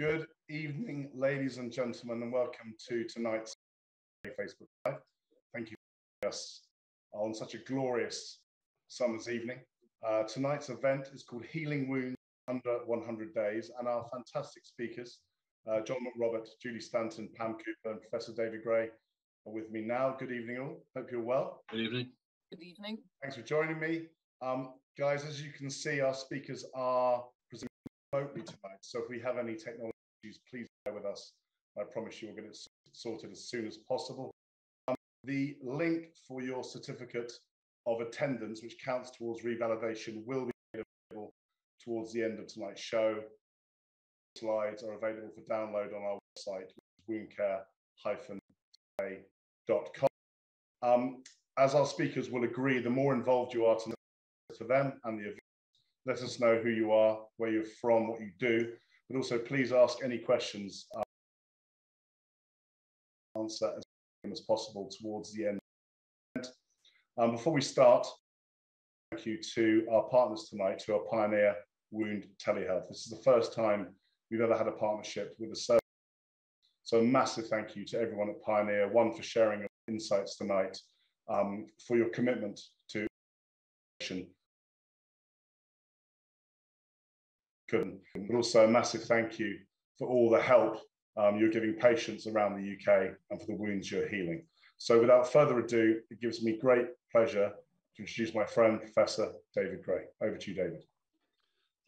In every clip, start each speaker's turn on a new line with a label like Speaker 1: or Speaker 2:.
Speaker 1: Good evening, ladies and gentlemen, and welcome to tonight's Facebook Live. Thank you for us on such a glorious summer's evening. Uh, tonight's event is called Healing Wounds Under 100 Days, and our fantastic speakers, uh, John McRobert, Julie Stanton, Pam Cooper, and Professor David Gray are with me now. Good evening, all. Hope you're well.
Speaker 2: Good evening.
Speaker 3: Good evening.
Speaker 1: Thanks for joining me. Um, guys, as you can see, our speakers are presenting remotely tonight. So if we have any technology issues, please bear with us. I promise you we'll get it sorted as soon as possible. Um, the link for your certificate of attendance, which counts towards revalidation, will be available towards the end of tonight's show. Slides are available for download on our website, woundcare-today.com. Um, as our speakers will agree, the more involved you are tonight for them and the event, let us know who you are, where you're from, what you do, but also please ask any questions uh, answer as as possible towards the end. Um, before we start, thank you to our partners tonight, to our Pioneer Wound Telehealth. This is the first time we've ever had a partnership with a service. So a massive thank you to everyone at Pioneer, one for sharing your insights tonight, um, for your commitment to couldn't, but also a massive thank you for all the help um, you're giving patients around the UK and for the wounds you're healing. So without further ado, it gives me great pleasure to introduce my friend, Professor David Gray. Over to you, David.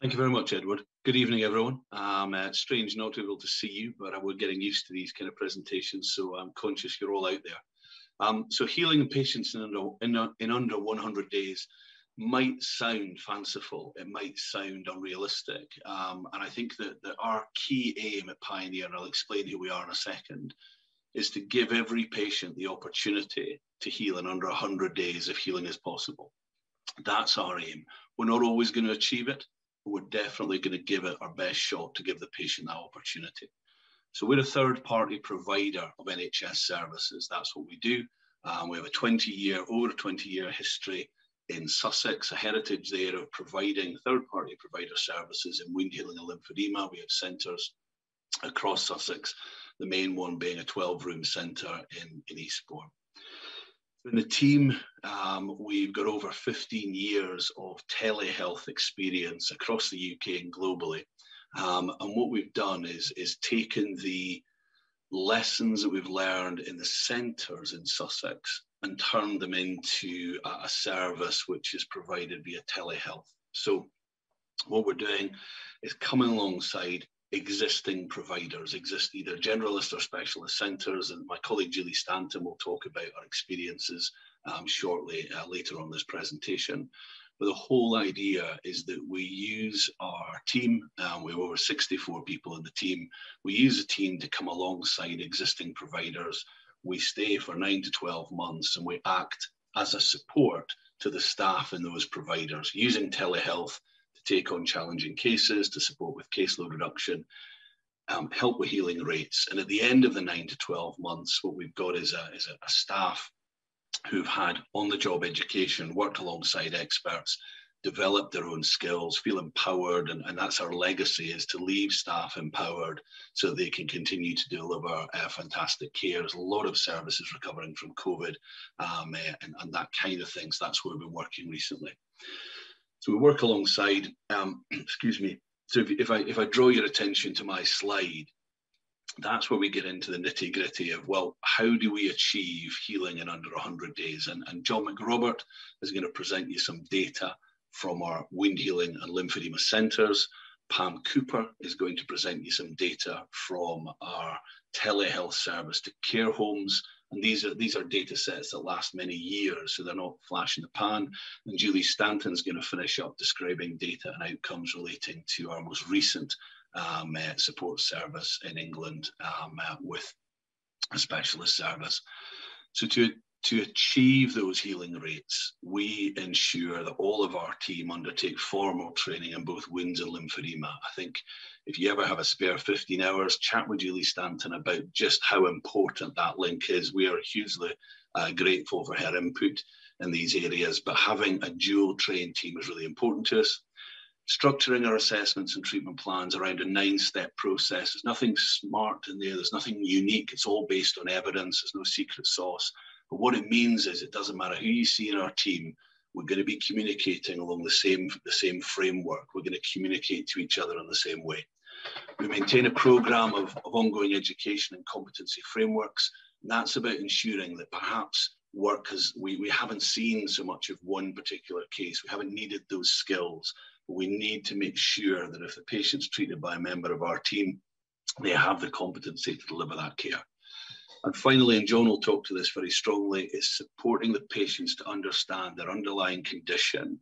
Speaker 2: Thank you very much, Edward. Good evening, everyone. Um, uh, strange not to be able to see you, but we're getting used to these kind of presentations, so I'm conscious you're all out there. Um, so healing patients in under, in, in under 100 days might sound fanciful, it might sound unrealistic. Um, and I think that, that our key aim at Pioneer, and I'll explain who we are in a second, is to give every patient the opportunity to heal in under 100 days if healing is possible. That's our aim. We're not always going to achieve it, but we're definitely going to give it our best shot to give the patient that opportunity. So we're a third party provider of NHS services. That's what we do. Um, we have a 20 year, over 20 year history in Sussex, a heritage there of providing third party provider services in wound healing and lymphedema. We have centres across Sussex, the main one being a 12 room centre in, in Eastbourne. In the team, um, we've got over 15 years of telehealth experience across the UK and globally. Um, and what we've done is, is taken the lessons that we've learned in the centres in Sussex and turn them into a, service which is provided via telehealth. So what we're doing is coming alongside existing providers, exist either generalist or specialist centres. And my colleague Julie Stanton will talk about our experiences um, shortly uh, later on this presentation. But the whole idea is that we use our team, um, we have over 64 people in the team, we use a team to come alongside existing providers we stay for nine to 12 months and we act as a support to the staff and those providers using telehealth to take on challenging cases, to support with caseload reduction, um, help with healing rates. And at the end of the nine to 12 months, what we've got is a, is a, a staff who've had on the job education, worked alongside experts, develop their own skills, feel empowered, and, and that's our legacy is to leave staff empowered so they can continue to deliver uh, fantastic care. There's a lot of services recovering from COVID um, uh, and, and, that kind of thing. So that's where we've been working recently. So we work alongside, um, excuse me, so if, if, I, if I draw your attention to my slide, that's where we get into the nitty gritty of, well, how do we achieve healing in under 100 days? And, and John McRobert is going to present you some data from our wound healing and lymphedema centres. Pam Cooper is going to present you some data from our telehealth service to care homes. And these are these are data sets that last many years, so they're not flash in the pan. And Julie Stanton's going to finish up describing data and outcomes relating to our most recent um, uh, support service in England um, uh, with a specialist service. So to to achieve those healing rates, we ensure that all of our team undertake formal training in both wounds and lymphedema. I think if you ever have a spare 15 hours, chat with Julie Stanton about just how important that link is. We are hugely uh, grateful for her input in these areas, but having a dual trained team is really important to us. structuring our assessments and treatment plans around a nine step process. There's nothing smart in there, there's nothing unique. It's all based on evidence, there's no secret sauce. But what it means is it doesn't matter who you see in our team, we're going to be communicating along the same, the same framework. We're going to communicate to each other in the same way. We maintain a program of, of ongoing education and competency frameworks. And that's about ensuring that perhaps work has, we, we haven't seen so much of one particular case. We haven't needed those skills. But we need to make sure that if the patient's treated by a member of our team, they have the competency to deliver that care. And finally, and John will talk to this very strongly, is supporting the patients to understand their underlying condition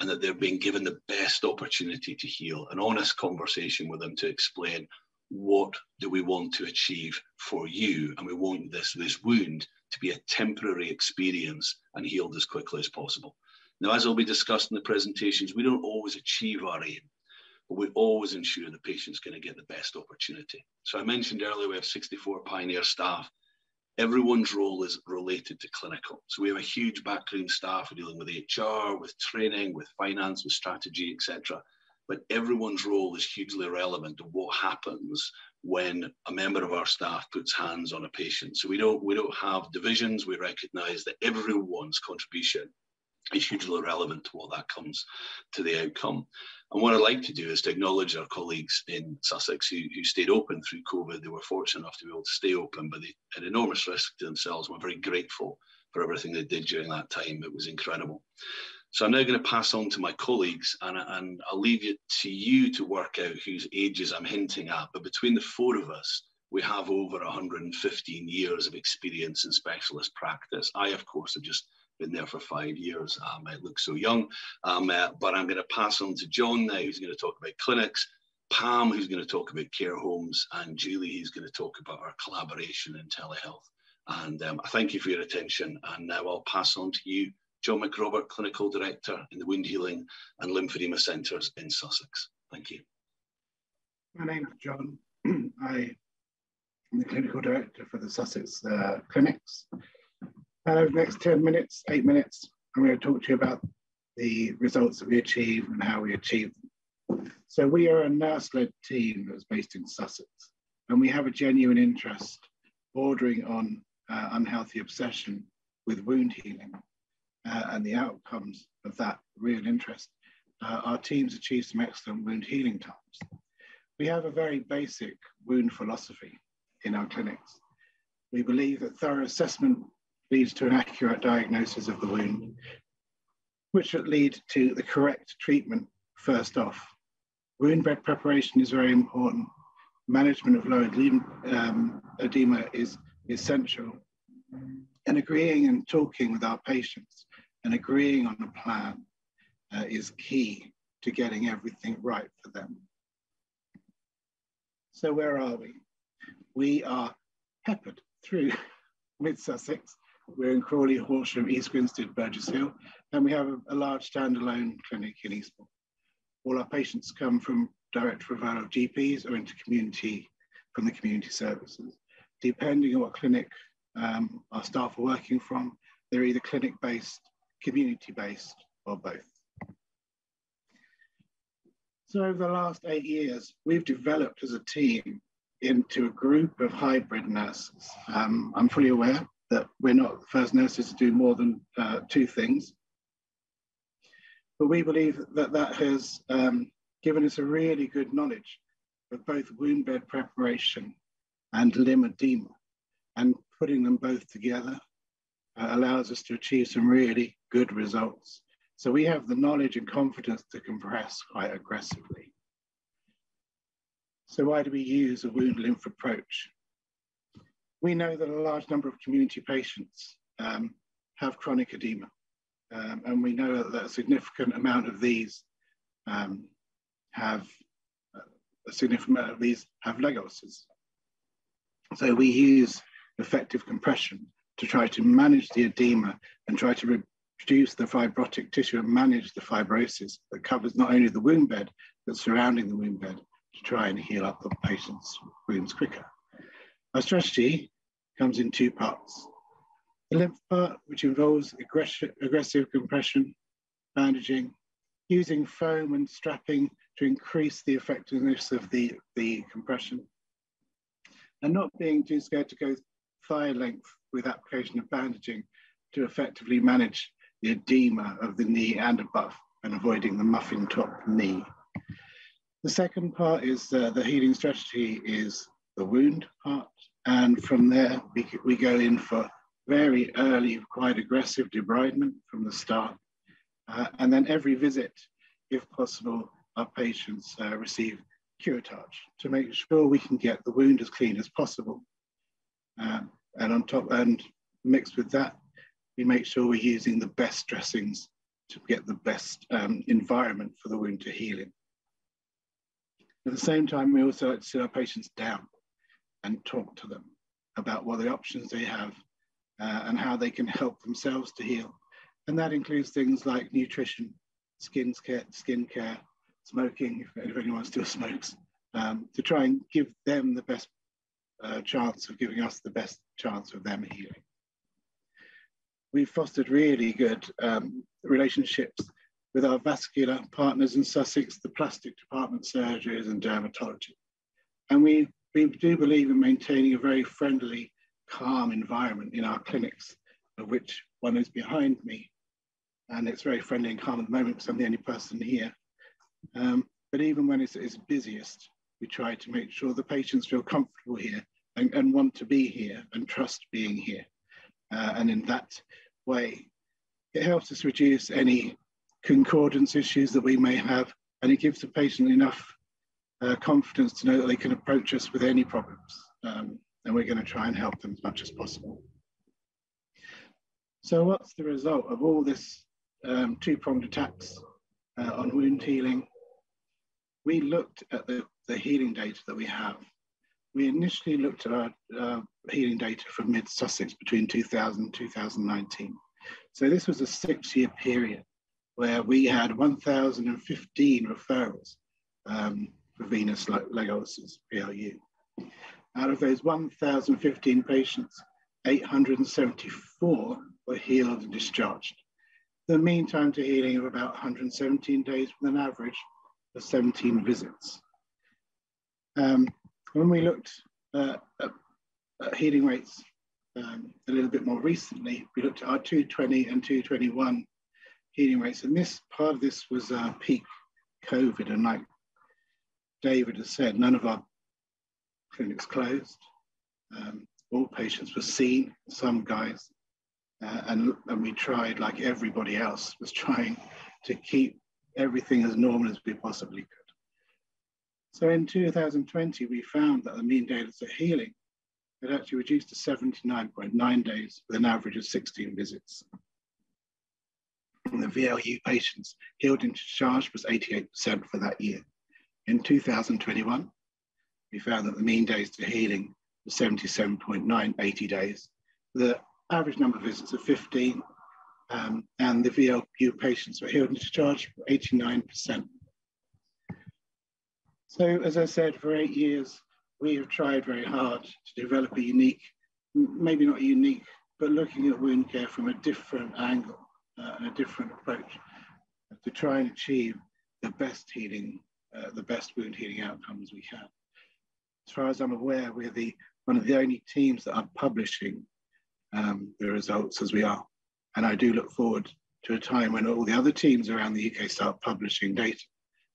Speaker 2: and that they're being given the best opportunity to heal. An honest conversation with them to explain what do we want to achieve for you, and we want this this wound to be a temporary experience and healed as quickly as possible. Now, as will be discussed in the presentations, we don't always achieve our aim, but we always ensure the patient's going to get the best opportunity. So I mentioned earlier we have 64 pioneer staff everyone's role is related to clinical. So we have a huge backroom staff dealing with HR, with training, with finance, with strategy, etc. But everyone's role is hugely relevant to what happens when a member of our staff puts hands on a patient. So we don't we don't have divisions. We recognise that everyone's contribution is hugely relevant to what that comes to the outcome. And what I'd like to do is to acknowledge our colleagues in Sussex who, who stayed open through COVID. They were fortunate enough to be able to stay open, but they had enormous risk to themselves. We're very grateful for everything they did during that time. It was incredible. So I'm now going to pass on to my colleagues and, and I'll leave it to you to work out whose ages I'm hinting at. But between the four of us, we have over 115 years of experience in specialist practice. I, of course, have just been there for five years. Um, I look so young, um, uh, but I'm going to pass on to John now, who's going to talk about clinics, Pam, who's going to talk about care homes, and Julie, who's going to talk about our collaboration in telehealth. And um, I thank you for your attention. And now I'll pass on to you, John McRobert, Clinical Director in the Wound Healing and Lymphedema Centres in Sussex. Thank you.
Speaker 3: My name's John. I am the Clinical Director for the Sussex uh, Clinics. Over the next 10 minutes, eight minutes, I'm going to talk to you about the results that we achieve and how we achieve them. So we are a nurse-led team that's based in Sussex, and we have a genuine interest bordering on uh, unhealthy obsession with wound healing uh, and the outcomes of that real interest. Uh, our teams achieve some excellent wound healing times. We have a very basic wound philosophy in our clinics. We believe that thorough assessment leads to an accurate diagnosis of the wound, which should lead to the correct treatment first off. Wound bed preparation is very important. Management of low edema, um, edema is essential. And agreeing and talking with our patients and agreeing on a plan uh, is key to getting everything right for them. So where are we? We are peppered through mid Sussex we're in Crawley, Horsham, East Grinstead, Burgess Hill, and we have a, a large standalone clinic in Eastbourne. All our patients come from direct referral of GPs or into community from the community services. Depending on what clinic um, our staff are working from, they're either clinic-based, community-based, or both. So over the last eight years, we've developed as a team into a group of hybrid nurses. Um, I'm fully aware that we're not the first nurses to do more than uh, two things. But we believe that that has um, given us a really good knowledge of both wound bed preparation and lymphedema. And putting them both together uh, allows us to achieve some really good results. So we have the knowledge and confidence to compress quite aggressively. So why do we use a wound lymph approach? We know that a large number of community patients um, have chronic edema. Um, and we know that a significant amount of these um, have uh, a significant amount of these have leg ulcers. So we use effective compression to try to manage the edema and try to reduce the fibrotic tissue and manage the fibrosis that covers not only the wound bed, but surrounding the wound bed to try and heal up the patient's wounds quicker. Our strategy comes in two parts. The lymph part, which involves aggressive, compression, bandaging, using foam and strapping to increase the effectiveness of the, the compression, and not being too scared to go thigh length with application of bandaging to effectively manage the edema of the knee and above and avoiding the muffin top knee. The second part is uh, the healing strategy is the wound part. And from there, we, we go in for very early, quite aggressive debridement from the start. Uh, and then every visit, if possible, our patients uh, receive curettage to make sure we can get the wound as clean as possible. Um, and on top, and mixed with that, we make sure we're using the best dressings to get the best um, environment for the wound to heal in. At the same time, we also like to sit our patients down and talk to them about what the options they have uh, and how they can help themselves to heal. And that includes things like nutrition, skin care, skin care smoking, if, if anyone still smokes, um, to try and give them the best uh, chance of giving us the best chance of them healing. We've fostered really good um, relationships with our vascular partners in Sussex, the plastic department surgeries and dermatology. And we, we do believe in maintaining a very friendly, calm environment in our clinics, of which one is behind me. And it's very friendly and calm at the moment because I'm the only person here. Um, but even when it's, it's busiest, we try to make sure the patients feel comfortable here and, and want to be here and trust being here. Uh, and in that way, it helps us reduce any concordance issues that we may have, and it gives the patient enough uh, confidence to know that they can approach us with any problems. Um, and we're going to try and help them as much as possible. So what's the result of all this um, two-pronged attacks uh, on wound healing? We looked at the, the healing data that we have. We initially looked at our uh, healing data from mid-Sussex between 2000 and 2019. So this was a six-year period where we had 1,015 referrals um, venous leg ulcers, VLU. Out of those 1,015 patients, 874 were healed and discharged. The mean time to healing of about 117 days with an average of 17 visits. Um, when we looked uh, at, at, healing rates um, a little bit more recently, we looked at our 220 and 221 healing rates. And this part of this was uh, peak COVID. And like David has said, none of our clinics closed. Um, all patients were seen, some guys. Uh, and, and we tried, like everybody else, was trying to keep everything as normal as we possibly could. So in 2020, we found that the mean days of healing had actually reduced to 79.9 days with an average of 16 visits the VLU patients healed and discharged was 88% for that year. In 2021, we found that the mean days to healing was 77.9, 80 days. The average number of visits of 15, um, and the VLU patients were healed and discharged 89%. So as I said, for eight years, we have tried very hard to develop a unique, maybe not unique, but looking at wound care from a different angle uh, and a different approach to try and achieve the best healing, uh, the best wound healing outcomes we can. As far as I'm aware, we're the one of the only teams that are publishing um, the results as we are. And I do look forward to a time when all the other teams around the UK start publishing data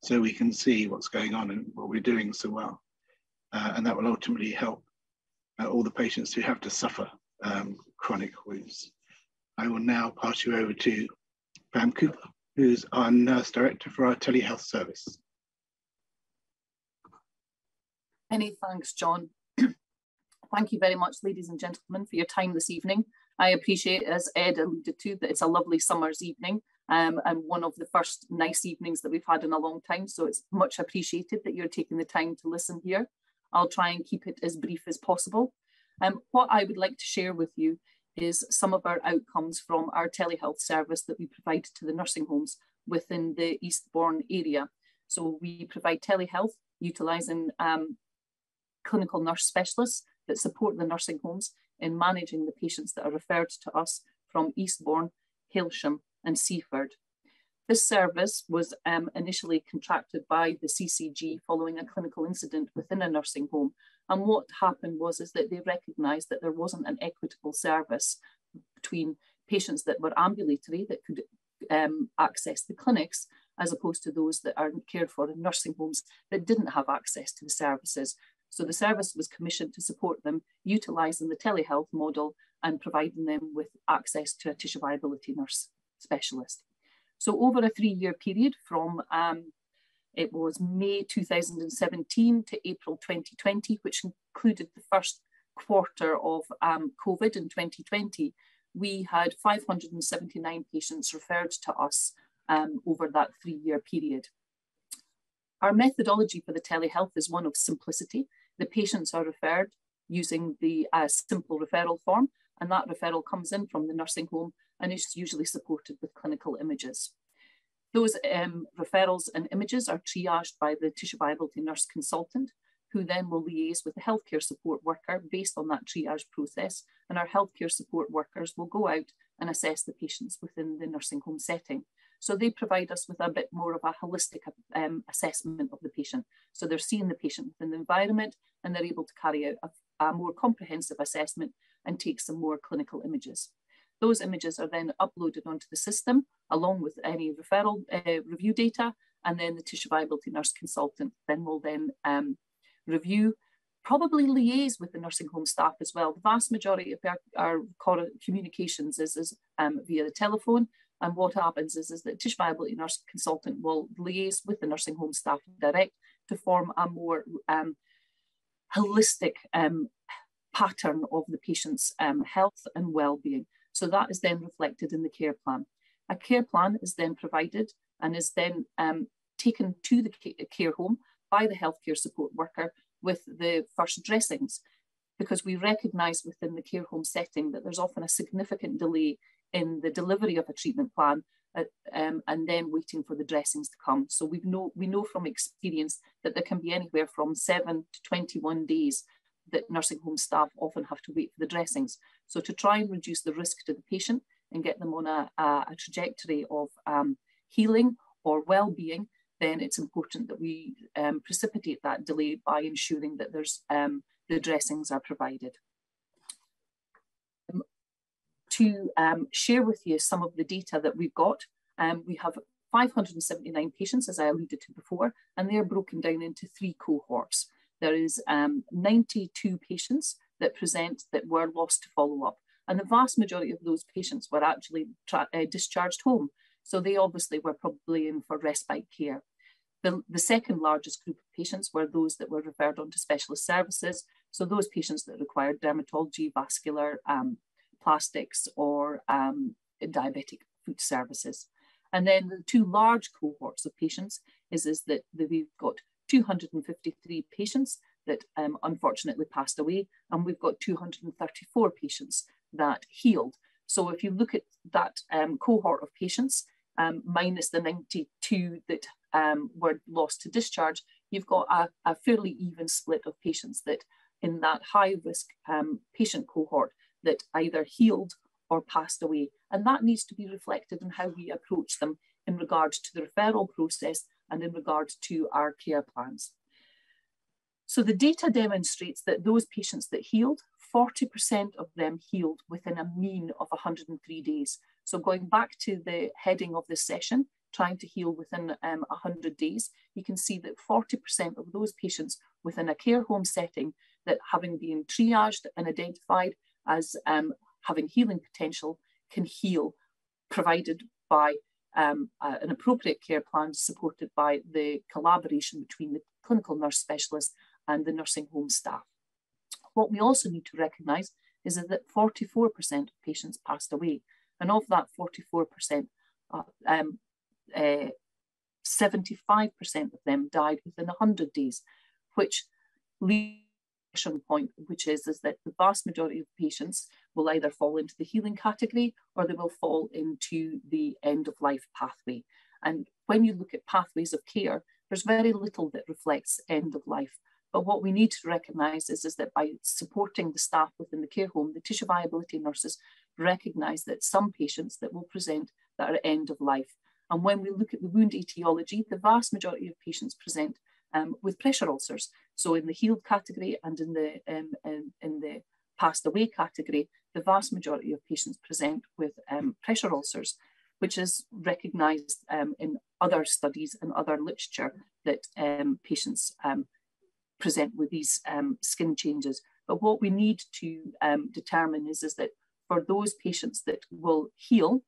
Speaker 3: so we can see what's going on and what we're doing so well. Uh, and that will ultimately help uh, all the patients who have to suffer um, chronic wounds. I will now pass you over to Pam Cooper, who's our nurse director for our telehealth service.
Speaker 4: Many thanks, John. Thank you very much, ladies and gentlemen, for your time this evening. I appreciate, as Ed alluded to, that it's a lovely summer's evening um, and one of the first nice evenings that we've had in a long time. So it's much appreciated that you're taking the time to listen here. I'll try and keep it as brief as possible. Um, what I would like to share with you is some of our outcomes from our telehealth service that we provide to the nursing homes within the Eastbourne area. So we provide telehealth utilising um, clinical nurse specialists that support the nursing homes in managing the patients that are referred to us from Eastbourne, Hailsham and Seaford. This service was um, initially contracted by the CCG following a clinical incident within a nursing home. And what happened was is that they recognised that there wasn't an equitable service between patients that were ambulatory that could um, access the clinics as opposed to those that are cared for in nursing homes that didn't have access to the services. So the service was commissioned to support them utilising the telehealth model and providing them with access to a tissue viability nurse specialist. So over a three-year period from um, it was May 2017 to April 2020, which included the first quarter of um, COVID in 2020, we had 579 patients referred to us um, over that three-year period. Our methodology for the telehealth is one of simplicity. The patients are referred using the uh, simple referral form, and that referral comes in from the nursing home and is usually supported with clinical images. Those um, referrals and images are triaged by the tissue viability nurse consultant, who then will liaise with the healthcare support worker based on that triage process. And our healthcare support workers will go out and assess the patients within the nursing home setting. So they provide us with a bit more of a holistic um, assessment of the patient. So they're seeing the patient within the environment and they're able to carry out a, a more comprehensive assessment and take some more clinical images. Those images are then uploaded onto the system along with any referral uh, review data, and then the tissue viability nurse consultant then will then um, review, probably liaise with the nursing home staff as well. The vast majority of our, our communications is, is um, via the telephone, and what happens is, is that tissue viability nurse consultant will liaise with the nursing home staff direct to form a more um, holistic um, pattern of the patient's um, health and well-being. So that is then reflected in the care plan. A care plan is then provided and is then um, taken to the care home by the healthcare support worker with the first dressings because we recognise within the care home setting that there's often a significant delay in the delivery of a treatment plan uh, um, and then waiting for the dressings to come. So we know we know from experience that there can be anywhere from seven to 21 days that nursing home staff often have to wait for the dressings. So to try and reduce the risk to the patient and get them on a, a, trajectory of um, healing or well-being, then it's important that we um, precipitate that delay by ensuring that there's um, the dressings are provided. To um, share with you some of the data that we've got, um, we have 579 patients, as I alluded to before, and they're broken down into three cohorts there is um, 92 patients that present that were lost to follow up. And the vast majority of those patients were actually uh, discharged home. So they obviously were probably in for respite care. The, the second largest group of patients were those that were referred on to specialist services. So those patients that required dermatology, vascular, um, plastics, or um, diabetic foot services. And then the two large cohorts of patients is, is that we've got 253 patients that um, unfortunately passed away, and we've got 234 patients that healed. So if you look at that um, cohort of patients, um, minus the 92 that um, were lost to discharge, you've got a, a, fairly even split of patients that in that high risk um, patient cohort that either healed or passed away. And that needs to be reflected in how we approach them in regard to the referral process and in regard to our care plans. So the data demonstrates that those patients that healed, 40% of them healed within a mean of 103 days. So going back to the heading of this session, trying to heal within um, 100 days, you can see that 40% of those patients within a care home setting that having been triaged and identified as um, having healing potential can heal, provided by um, uh, an appropriate care plan supported by the collaboration between the clinical nurse specialist and the nursing home staff. What we also need to recognise is that 44% of patients passed away, and of that 44%, uh, um, uh, 75% of them died within 100 days, which leads point, which is, is that the vast majority of patients will either fall into the healing category or they will fall into the end of life pathway. And when you look at pathways of care, there's very little that reflects end of life. But what we need to recognise is, is that by supporting the staff within the care home, the tissue viability nurses recognise that some patients that will present that are end of life. And when we look at the wound etiology, the vast majority of patients present um, with pressure ulcers. So in the healed category and in the um, in, in, the passed away category, the vast majority of patients present with um, pressure ulcers, which is recognised um, in other studies and other literature that um, patients um, present with these skin changes. But what we need to determine is, is that for those patients that will heal,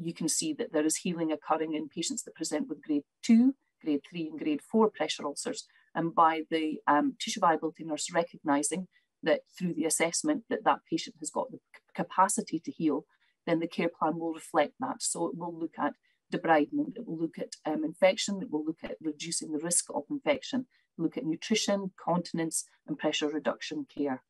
Speaker 4: you can see that there is healing occurring in patients that present with grade two, grade three, and grade four pressure ulcers. And by the um, tissue viability nurse recognising that through the assessment that that patient has got the capacity to heal, then the care plan will reflect that. So it will look at debridement, it will look at um, infection, it will look at reducing the risk of infection, look at nutrition, continence, and pressure reduction care.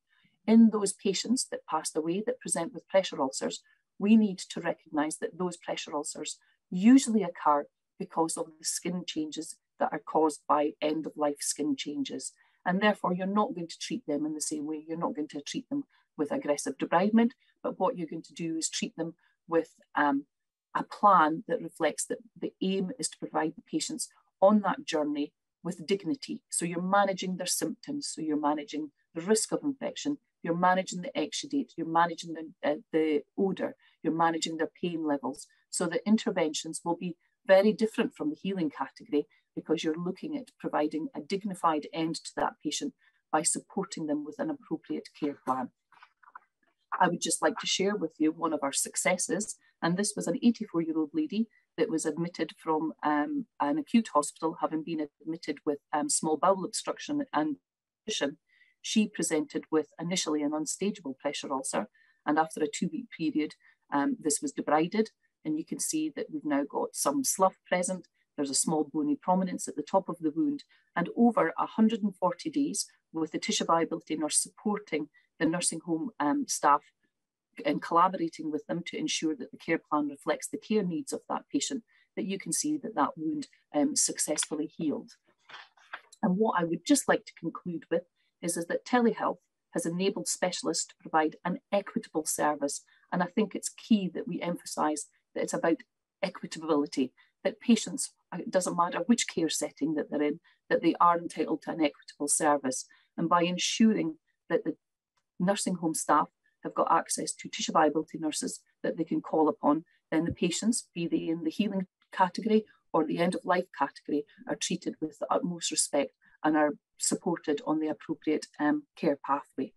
Speaker 4: In those patients that passed away that present with pressure ulcers, we need to recognise that those pressure ulcers usually occur because of the skin changes that are caused by end of life skin changes. And therefore, you're not going to treat them in the same way. You're not going to treat them with aggressive debridement, but what you're going to do is treat them with um, a plan that reflects that the aim is to provide the patients on that journey with dignity. So you're managing their symptoms, so you're managing the risk of infection, you're managing the exudate, you're managing the, uh, the odour, you're managing their pain levels. So the interventions will be very different from the healing category because you're looking at providing a dignified end to that patient by supporting them with an appropriate care plan. I would just like to share with you one of our successes, and this was an 84 year old lady that was admitted from um, an acute hospital, having been admitted with um, small bowel obstruction and she presented with initially an unstageable pressure ulcer, and after a two week period, um, this was debrided. And you can see that we've now got some slough present. There's a small bony prominence at the top of the wound. And over 140 days, with the tissue viability nurse supporting the nursing home um, staff and collaborating with them to ensure that the care plan reflects the care needs of that patient, that you can see that that wound um, successfully healed. And what I would just like to conclude with is, is that telehealth has enabled specialists to provide an equitable service. And I think it's key that we emphasise that it's about equitability, that patients, uh, it doesn't matter which care setting that they're in, that they are entitled to an equitable service. And by ensuring that the nursing home staff have got access to tissue viability nurses that they can call upon, then the patients, be they in the healing category or the end of life category, are treated with the utmost respect and are supported on the appropriate um, care pathway.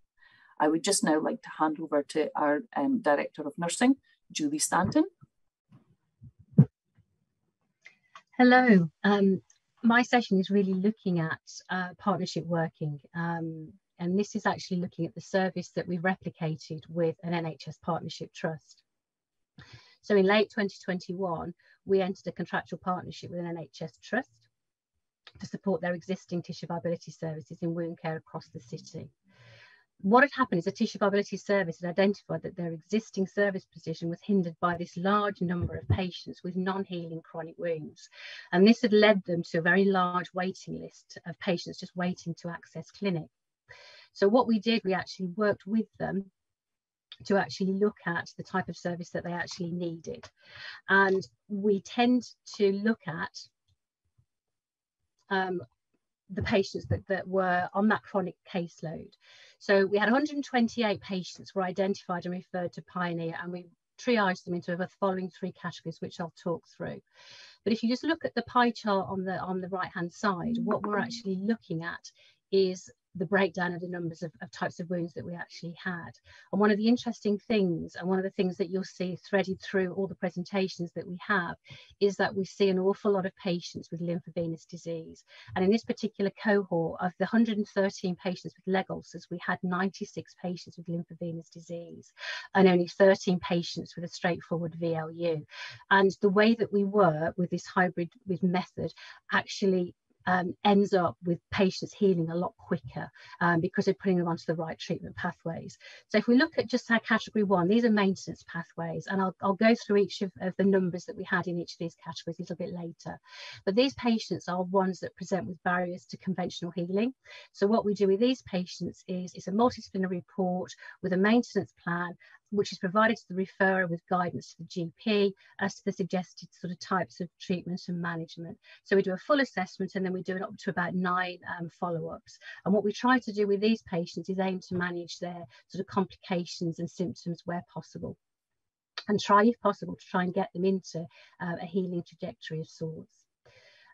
Speaker 4: I would just now like to hand over to our um, Director of Nursing, Julie Stanton.
Speaker 5: Hello. Um, my session is really looking at uh, partnership working. Um, and this is actually looking at the service that we replicated with an NHS Partnership Trust. So in late 2021, we entered a contractual partnership with an NHS Trust to support their existing tissue viability services in wound care across the city. What had happened is a tissue viability service had identified that their existing service position was hindered by this large number of patients with non-healing chronic wounds. And this had led them to a very large waiting list of patients just waiting to access clinic. So what we did, we actually worked with them to actually look at the type of service that they actually needed. And we tend to look at um, the patients that, that were on that chronic caseload. So we had 128 patients were identified and referred to Pioneer and we triaged them into the following three categories, which I'll talk through. But if you just look at the pie chart on the on the right hand side, what we're actually looking at is the breakdown of the numbers of, of, types of wounds that we actually had. And one of the interesting things, and one of the things that you'll see threaded through all the presentations that we have, is that we see an awful lot of patients with lymphovenous disease. And in this particular cohort of the 113 patients with leg ulcers, we had 96 patients with lymphovenous disease and only 13 patients with a straightforward VLU. And the way that we work with this hybrid with method actually um, ends up with patients healing a lot quicker um, because they're putting them onto the right treatment pathways. So if we look at just our category one, these are maintenance pathways, and I'll, I'll go through each of, of, the numbers that we had in each of these categories a little bit later. But these patients are ones that present with barriers to conventional healing. So what we do with these patients is it's a multidisciplinary report with a maintenance plan which is provided to the referrer with guidance to the GP as to the suggested sort of types of treatment and management. So we do a full assessment and then we do it up to about nine um, follow-ups. And what we try to do with these patients is aim to manage their sort of complications and symptoms where possible and try, if possible, to try and get them into uh, a healing trajectory of sorts.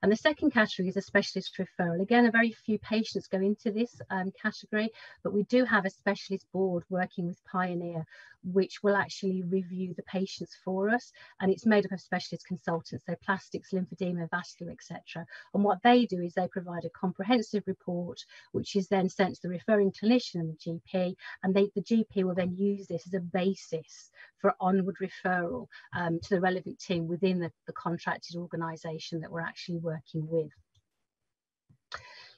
Speaker 5: And the second category is a specialist referral. Again, a very few patients go into this um, category, but we do have a specialist board working with Pioneer, which will actually review the patients for us. And it's made up of specialist consultants, so plastics, lymphedema, vascular, etc. And what they do is they provide a comprehensive report, which is then sent to the referring clinician and the GP, and they, the GP will then use this as a basis for onward referral um, to the relevant team within the, the contracted organisation that we're actually working with.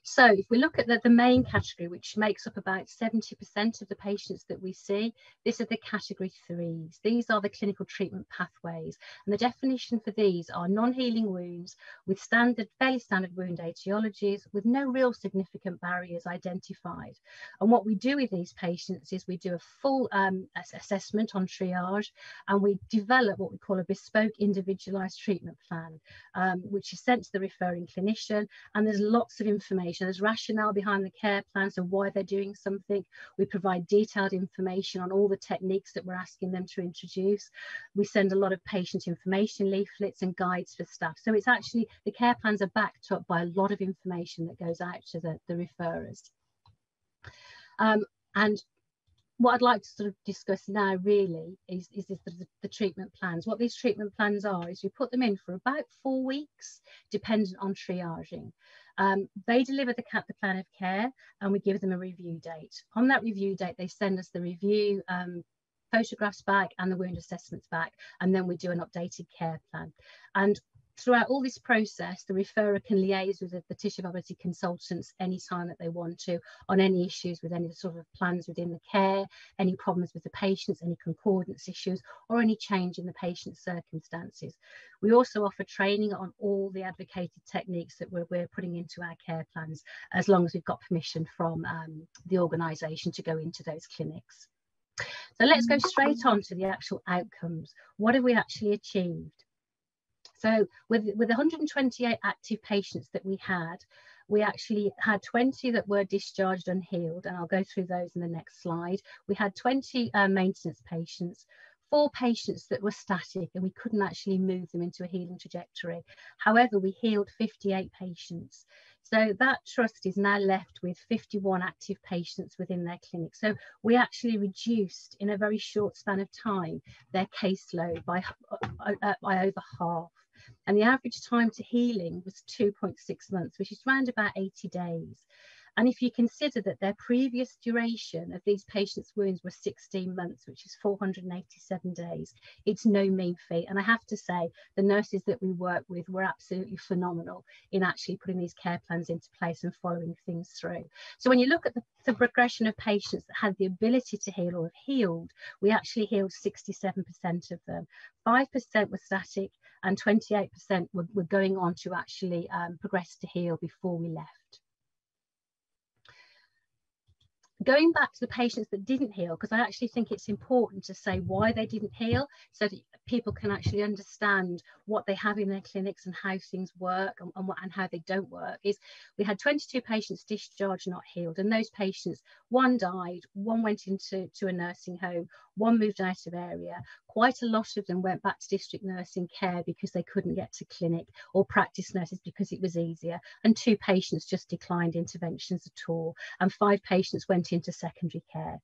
Speaker 5: So if we look at the, the main category, which makes up about 70% of the patients that we see, this are the category threes. These are the clinical treatment pathways. And the definition for these are non-healing wounds with standard, fairly standard wound etiologies with no real significant barriers identified. And what we do with these patients is we do a full um, assessment on triage and we develop what we call a bespoke individualized treatment plan, um, which is sent to the referring clinician. And there's lots of information there's rationale behind the care plans and why they're doing something. We provide detailed information on all the techniques that we're asking them to introduce. We send a lot of patient information leaflets and guides for staff. So it's actually, the care plans are backed up by a lot of information that goes out to the, the referrers. Um, and what I'd like to sort of discuss now really is, is the, the, the, treatment plans. What these treatment plans are is we put them in for about four weeks, dependent on triaging. Um, they deliver the, the, plan of care and we give them a review date. On that review date, they send us the review um, photographs back and the wound assessments back, and then we do an updated care plan. And throughout all this process, the referrer can liaise with the, the tissue viability consultants anytime that they want to on any issues with any sort of plans within the care, any problems with the patients, any concordance issues, or any change in the patient's circumstances. We also offer training on all the advocated techniques that we're, we're putting into our care plans, as long as we've got permission from um, the organisation to go into those clinics. So let's go straight on to the actual outcomes. What have we actually achieved? So with, with 128 active patients that we had, we actually had 20 that were discharged unhealed, and I'll go through those in the next slide. We had 20 uh, maintenance patients, four patients that were static and we couldn't actually move them into a healing trajectory. However, we healed 58 patients. So that trust is now left with 51 active patients within their clinic. So we actually reduced in a very short span of time their caseload by, uh, uh by over half. And the average time to healing was 2.6 months, which is around about 80 days. And if you consider that their previous duration of these patients' wounds were 16 months, which is 487 days, it's no mean feat. And I have to say, the nurses that we work with were absolutely phenomenal in actually putting these care plans into place and following things through. So when you look at the, the progression of patients that had the ability to heal or have healed, we actually healed 67% of them. 5% were static and 28% were, were going on to actually um, progress to heal before we left. going back to the patients that didn't heal, because I actually think it's important to say why they didn't heal so that people can actually understand what they have in their clinics and how things work and, and, what, and how they don't work, is we had 22 patients discharged, not healed. And those patients, one died, one went into to a nursing home, one moved out of area. Quite a lot of them went back to district nursing care because they couldn't get to clinic or practice nurses because it was easier. And two patients just declined interventions at all. And five patients went into secondary care.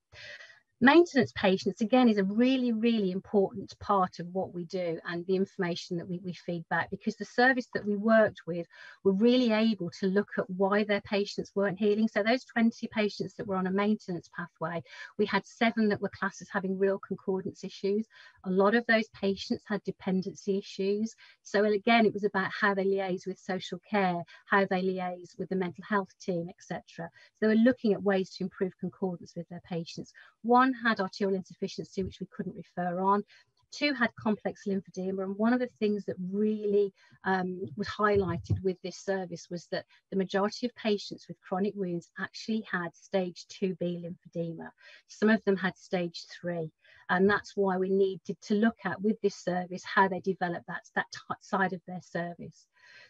Speaker 5: Maintenance patients, again, is a really, really important part of what we do and the information that we, we feed back because the service that we worked with were really able to look at why their patients weren't healing. So those 20 patients that were on a maintenance pathway, we had seven that were classed as having real concordance issues. A lot of those patients had dependency issues. So again, it was about how they liaise with social care, how they liaise with the mental health team, etc. So they were looking at ways to improve concordance with their patients. One one had arterial insufficiency, which we couldn't refer on. Two had complex lymphedema. And one of the things that really um, was highlighted with this service was that the majority of patients with chronic wounds actually had stage 2B lymphedema. Some of them had stage 3. And that's why we needed to look at with this service how they develop that, that side of their service.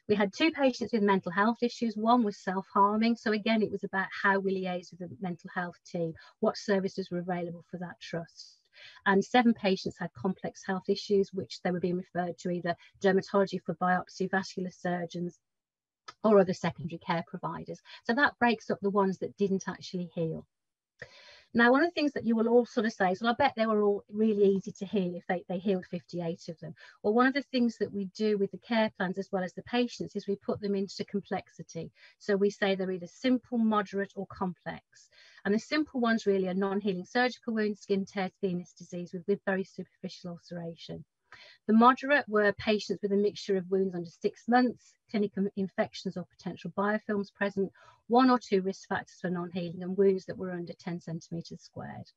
Speaker 5: We had two patients with mental health issues. One was self-harming. So again, it was about how we liaise with the mental health team, what services were available for that trust. And seven patients had complex health issues, which they were being referred to either dermatology for biopsy, vascular surgeons, or other secondary care providers. So that breaks up the ones that didn't actually heal. Now, one of the things that you will all sort of say is, well, I bet they were all really easy to heal if they, they healed 58 of them. Well, one of the things that we do with the care plans as well as the patients is we put them into complexity. So we say they're either simple, moderate or complex. And the simple ones really are non-healing surgical wounds, skin tears, venous disease with, with very superficial ulceration. The moderate were patients with a mixture of wounds under six months, clinical infections or potential biofilms present, one or two risk factors for non-healing and wounds that were under 10 centimetres squared.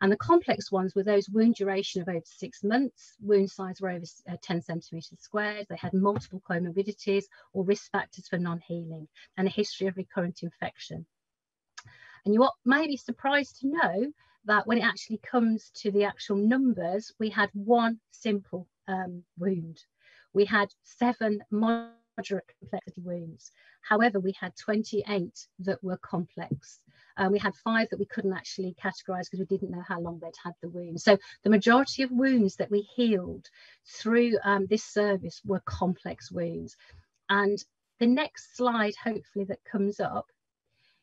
Speaker 5: And the complex ones were those wound duration of over six months, wound size were over uh, 10 centimetres squared, they had multiple comorbidities or risk factors for non-healing and a history of recurrent infection. And you may be surprised to know that when it actually comes to the actual numbers, we had one simple um, wound. We had seven moderate complexity wounds. However, we had 28 that were complex. Um, we had five that we couldn't actually categorize because we didn't know how long they'd had the wound. So the majority of wounds that we healed through um, this service were complex wounds. And the next slide, hopefully, that comes up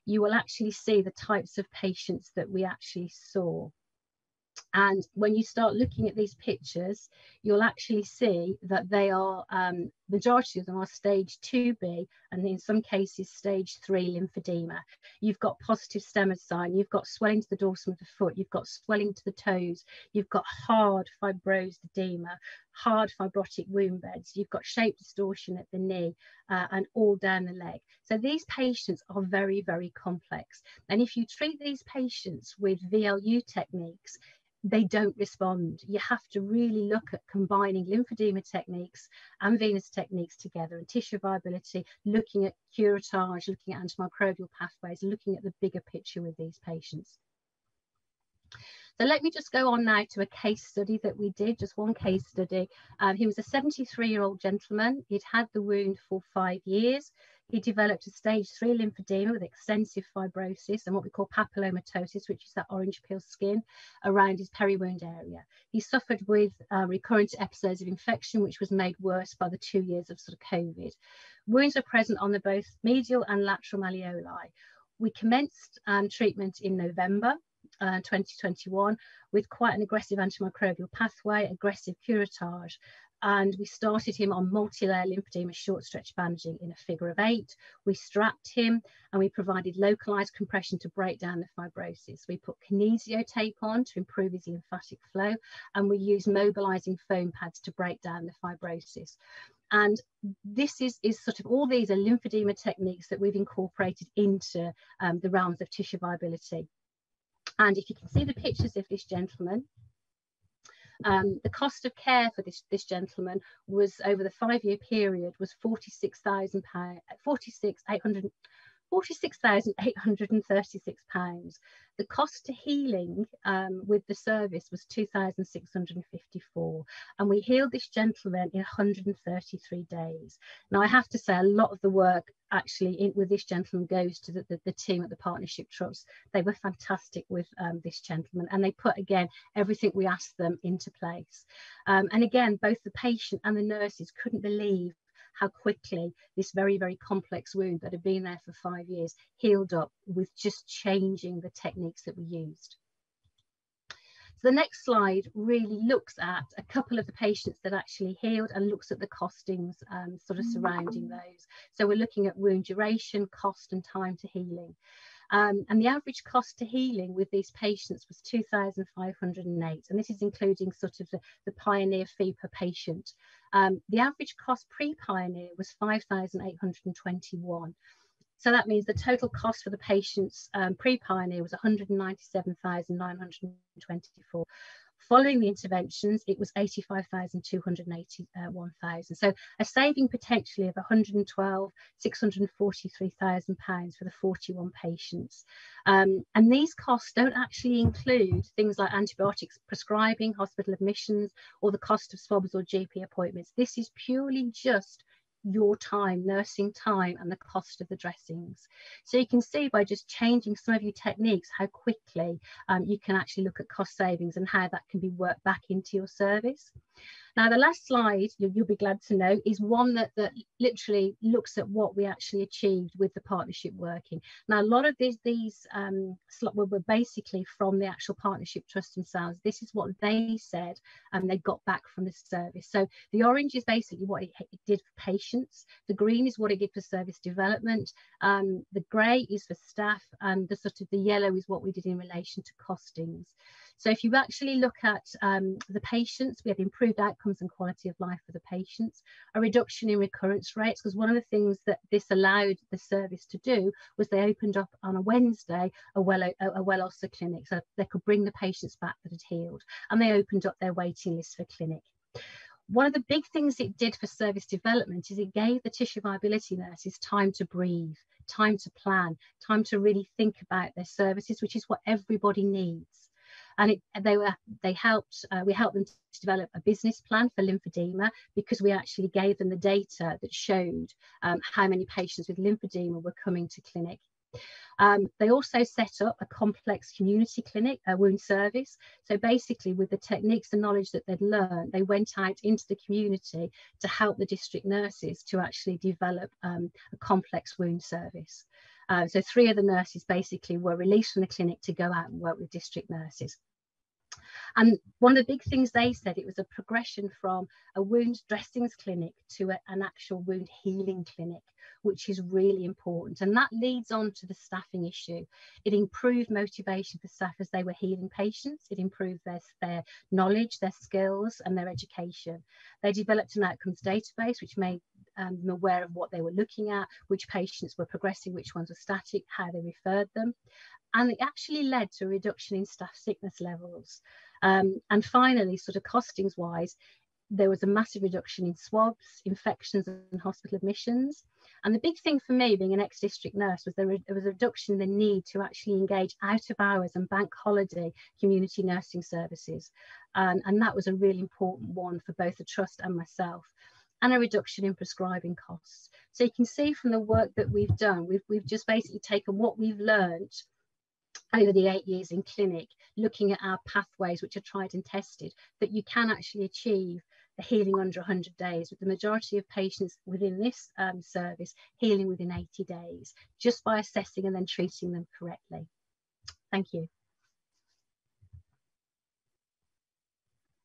Speaker 5: you will actually see the types of patients that we actually saw. And when you start looking at these pictures, you'll actually see that they are, um, majority of them are stage 2B and in some cases stage 3 lymphedema. You've got positive stemmer sign, you've got swelling to the dorsum of the foot, you've got swelling to the toes, you've got hard fibrosed edema, hard fibrotic wound beds, you've got shape distortion at the knee uh, and all down the leg. So these patients are very, very complex. And if you treat these patients with VLU techniques, they don't respond. You have to really look at combining lymphedema techniques and venous techniques together and tissue viability, looking at curettage, looking at antimicrobial pathways, looking at the bigger picture with these patients. So let me just go on now to a case study that we did, just one case study. Um, he was a 73 year old gentleman. He'd had the wound for five years. He developed a stage three lymphedema with extensive fibrosis and what we call papillomatosis, which is that orange peel skin around his peri-wound area. He suffered with uh, recurrent episodes of infection, which was made worse by the two years of sort of COVID. Wounds are present on the both medial and lateral malleoli. We commenced um, treatment in November uh, 2021 with quite an aggressive antimicrobial pathway, aggressive curettage, and we started him on multi-layer lymphedema short stretch bandaging in a figure of eight. We strapped him and we provided localized compression to break down the fibrosis. We put kinesio tape on to improve his lymphatic flow and we used mobilizing foam pads to break down the fibrosis. And this is, is sort of all these are lymphedema techniques that we've incorporated into um, the realms of tissue viability. And if you can see the pictures of this gentleman, um, the cost of care for this, this gentleman was over the five year period was 46,000 pounds, 46, 800, £46,836. The cost to healing um, with the service was 2,654 and we healed this gentleman in 133 days. Now I have to say a lot of the work actually in, with this gentleman goes to the, the, the, team at the Partnership Trust. They were fantastic with um, this gentleman and they put again everything we asked them into place. Um, and again, both the patient and the nurses couldn't believe how quickly this very, very complex wound that had been there for five years healed up with just changing the techniques that we used. So the next slide really looks at a couple of the patients that actually healed and looks at the costings um, sort of surrounding those. So we're looking at wound duration, cost and time to healing. Um, and the average cost to healing with these patients was 2,508. And this is including sort of the, the pioneer fee per patient. Um, the average cost pre-pioneer was 5,821. So that means the total cost for the patients um, pre-pioneer was 197,924. Following the interventions, it was 85,281,000. So a saving potentially of 112, 643,000 pounds for the 41 patients. Um, and these costs don't actually include things like antibiotics prescribing, hospital admissions, or the cost of swabs or GP appointments. This is purely just your time, nursing time, and the cost of the dressings. So you can see by just changing some of your techniques how quickly um, you can actually look at cost savings and how that can be worked back into your service. Now, the last slide, you'll, you'll, be glad to know, is one that, that literally looks at what we actually achieved with the partnership working. Now, a lot of these, these um, were basically from the actual partnership trust themselves. This is what they said and they got back from the service. So the orange is basically what it, it did for patients. The green is what it did for service development. Um, the grey is for staff and the sort of the yellow is what we did in relation to costings. So if you actually look at um, the patients, we have improved outcomes and quality of life for the patients, a reduction in recurrence rates, because one of the things that this allowed the service to do was they opened up on a Wednesday a well a, a well ulcer clinic, so they could bring the patients back that had healed, and they opened up their waiting list for clinic. One of the big things it did for service development is it gave the tissue viability nurses time to breathe, time to plan, time to really think about their services, which is what everybody needs and it, they were they helped uh, we helped them to develop a business plan for lymphedema because we actually gave them the data that showed um, how many patients with lymphedema were coming to clinic um, they also set up a complex community clinic, a wound service. So basically, with the techniques and knowledge that they'd learned, they went out into the community to help the district nurses to actually develop um, a complex wound service. Uh, so three of the nurses basically were released from the clinic to go out and work with district nurses. And one of the big things they said, it was a progression from a wound dressings clinic to a, an actual wound healing clinic, which is really important. And that leads on to the staffing issue. It improved motivation for staff as they were healing patients. It improved their, their knowledge, their skills and their education. They developed an outcomes database, which made um, aware of what they were looking at, which patients were progressing, which ones were static, how they referred them. And it actually led to a reduction in staff sickness levels. Um, and finally, sort of costings wise, there was a massive reduction in swabs, infections, and hospital admissions. And the big thing for me, being an ex district nurse, was there, there was a reduction in the need to actually engage out of hours and bank holiday community nursing services. And that was a really important one for both the trust and myself and a reduction in prescribing costs. So you can see from the work that we've done, we've, we've just basically taken what we've learned over the eight years in clinic, looking at our pathways, which are tried and tested, that you can actually achieve the healing under 100 days, with the majority of patients within this um, service healing within 80 days, just by assessing and then treating them correctly. Thank you.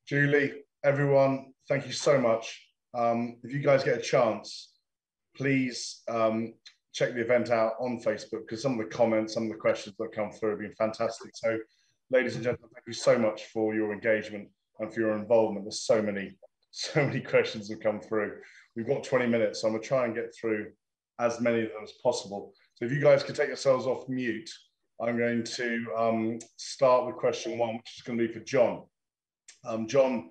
Speaker 1: Julie, everyone, thank you so much. Um, if you guys get a chance, please um, check the event out on Facebook because some of the comments, some of the questions that come through have been fantastic. So, ladies and gentlemen, thank you so much for your engagement and for your involvement. There's so many, so many questions have come through. We've got 20 minutes, so I'm gonna try and get through as many of them as possible. So if you guys could take yourselves off mute, I'm going to um, start with question one, which is going to be for John. Um, John,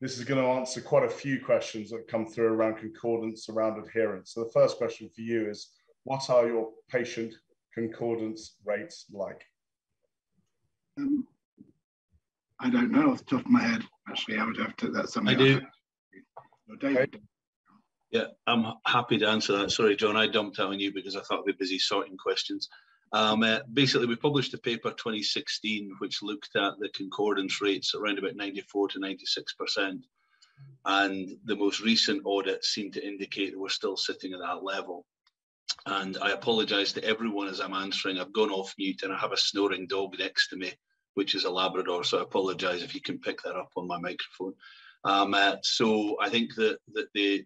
Speaker 1: this is going to answer quite a few questions that come through around concordance, around adherence. So the first question for you is, what are your patient concordance rates like?
Speaker 3: Um, I don't know off the top of my head. Actually, I would have to. That's something
Speaker 2: I do.
Speaker 3: David.
Speaker 2: Yeah, I'm happy to answer that. Sorry, John, I dumped out on you because I thought I'd be busy sorting questions. Um, uh, basically, we published a paper 2016 which looked at the concordance rates around about 94 to 96 percent, and the most recent audit seemed to indicate that we're still sitting at that level. And I apologise to everyone as I'm answering. I've gone off mute and I have a snoring dog next to me, which is a Labrador. So I apologise if you can pick that up on my microphone. Um, uh, so I think that, that the,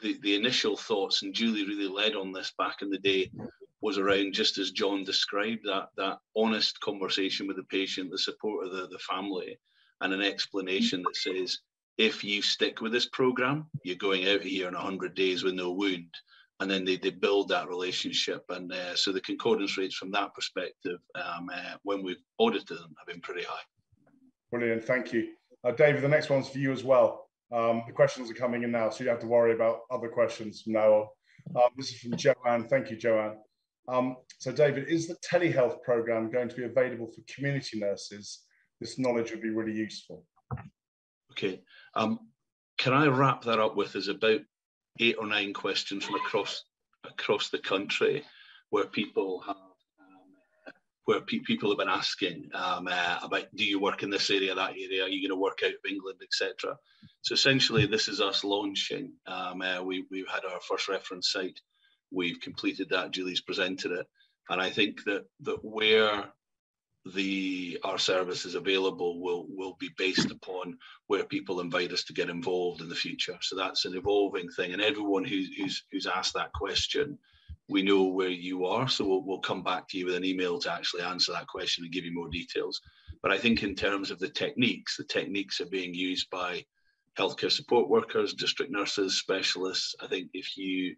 Speaker 2: the, the initial thoughts, and Julie really led on this back in the day, was around just as John described that that honest conversation with the patient, the support of the, the family, and an explanation that says, if you stick with this program, you're going out here in 100 days with no wound and then they, they build that relationship. And uh, so the concordance rates from that perspective, um, uh, when we've audited them, have been pretty high.
Speaker 1: Brilliant, thank you. Uh, David, the next one's for you as well. Um, the questions are coming in now, so you have to worry about other questions from now on. Um, this is from Joanne. Thank you, Joanne. Um, so, David, is the telehealth program going to be available for community nurses? This knowledge would be really useful.
Speaker 2: Okay. Um, can I wrap that up with is about eight or nine questions from across across the country where people have where pe people have been asking um, uh, about do you work in this area, that area, are you going to work out of England, etc. So essentially, this is us launching. Um, uh, we, we've had our first reference site. We've completed that. Julie's presented it, and I think that that where the our service is available will will be based upon where people invite us to get involved in the future. So that's an evolving thing, and everyone who's who's, who's asked that question we know where you are. So we'll, we'll come back to you with an email to actually answer that question and give you more details. But I think in terms of the techniques, the techniques are being used by healthcare support workers, district nurses, specialists. I think if you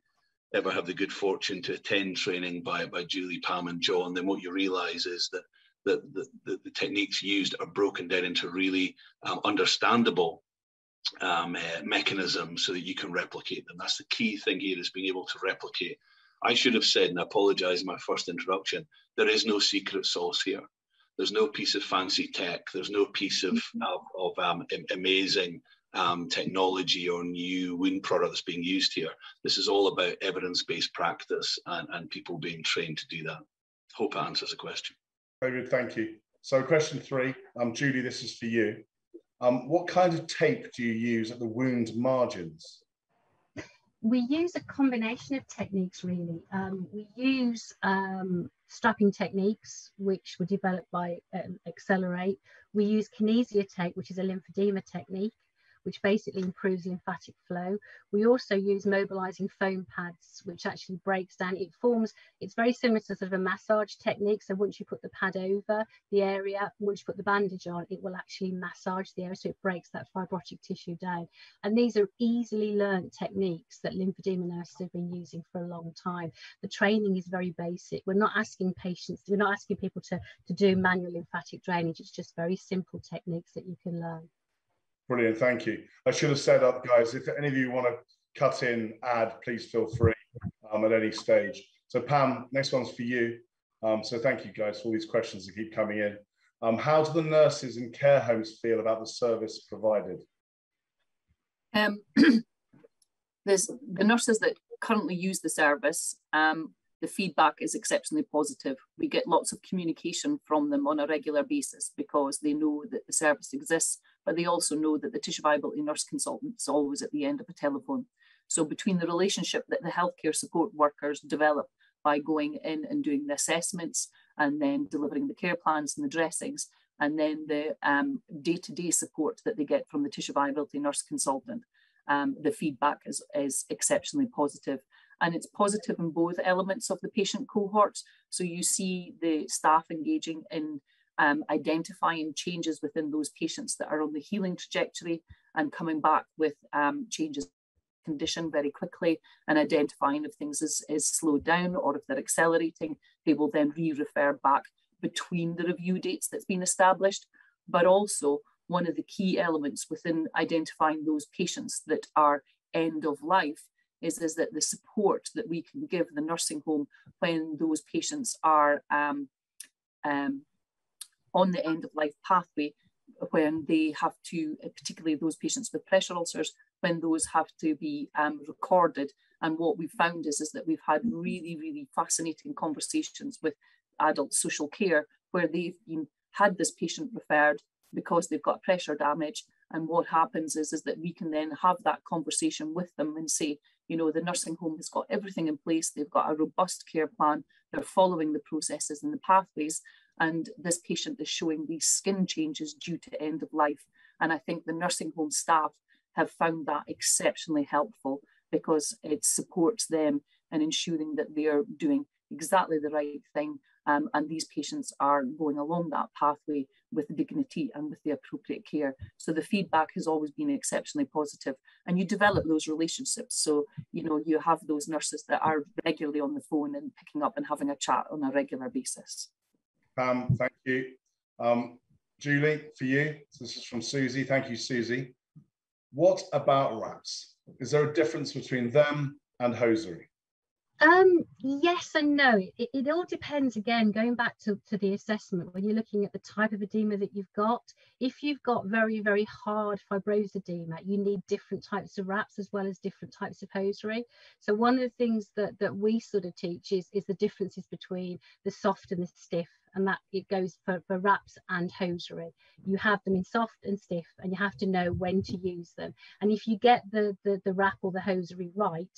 Speaker 2: ever have the good fortune to attend training by, by Julie, Pam and John, then what you realize is that the, the, the, techniques used are broken down into really um, understandable um, uh, mechanisms so that you can replicate them. That's the key thing here is being able to replicate I should have said, and I apologize in my first introduction, there is no secret sauce here. There's no piece of fancy tech. There's no piece of, mm-hmm. of, of um, amazing um, technology or new wound product that's being used here. This is all about evidence-based practice and, and people being trained to do that. Hope that answers the question.
Speaker 1: Very good, thank you. So question three, um, Julie, this is for you. Um, what kind of tape do you use at the wound margins?
Speaker 5: we use a combination of techniques really. Um, we use um, strapping techniques, which were developed by um, Accelerate. We use kinesio tape, which is a lymphedema technique which basically improves lymphatic flow. We also use mobilizing foam pads, which actually breaks down. It forms, it's very similar to sort of a massage technique. So once you put the pad over the area, once you put the bandage on, it will actually massage the area. So it breaks that fibrotic tissue down. And these are easily learned techniques that lymphedema nurses have been using for a long time. The training is very basic. We're not asking patients, we're not asking people to, to do manual lymphatic drainage. It's just very simple techniques that you can learn.
Speaker 1: Brilliant, thank you. I should have said up, guys, if any of you want to cut in, add, please feel free um, at any stage. So Pam, next one's for you. Um, so thank you guys for all these questions that keep coming in. Um, how do the nurses in care homes feel about the service provided?
Speaker 4: Um, there's the nurses that currently use the service um, the feedback is exceptionally positive. We get lots of communication from them on a regular basis because they know that the service exists, but they also know that the tissue viability nurse consultant is always at the end of a telephone. So between the relationship that the healthcare support workers develop by going in and doing the assessments and then delivering the care plans and the dressings, and then the um, day-to-day support that they get from the tissue viability nurse consultant, um, the feedback is, is exceptionally positive and it's positive in both elements of the patient cohorts. So you see the staff engaging in um, identifying changes within those patients that are on the healing trajectory and coming back with um, changes condition very quickly and identifying if things is, is slowed down or if they're accelerating, they will then re-refer back between the review dates that's been established. But also one of the key elements within identifying those patients that are end of life is, is that the support that we can give the nursing home when those patients are um, um, on the end of life pathway, when they have to, particularly those patients with pressure ulcers, when those have to be um, recorded. And what we've found is, is that we've had really, really fascinating conversations with adult social care where they've been had this patient referred because they've got pressure damage. And what happens is, is that we can then have that conversation with them and say, you know, the nursing home has got everything in place. They've got a robust care plan. They're following the processes and the pathways. And this patient is showing these skin changes due to end of life. And I think the nursing home staff have found that exceptionally helpful because it supports them in ensuring that they are doing exactly the right thing um, and these patients are going along that pathway with dignity and with the appropriate care. So the feedback has always been exceptionally positive and you develop those relationships. So, you know, you have those nurses that are regularly on the phone and picking up and having a chat on a regular basis.
Speaker 1: Pam, thank you. Um, Julie, for you, this is from Susie. Thank you, Susie. What about wraps? Is there a difference between them and hosiery?
Speaker 5: Um, yes and no. It, it, all depends again, going back to, to the assessment, when you're looking at the type of edema that you've got. If you've got very, very hard fibrosed edema, you need different types of wraps as well as different types of hosiery. So one of the things that, that we sort of teach is, is the differences between the soft and the stiff and that it goes for, for wraps and hosiery. You have them in soft and stiff and you have to know when to use them. And if you get the, the, the wrap or the hosiery right,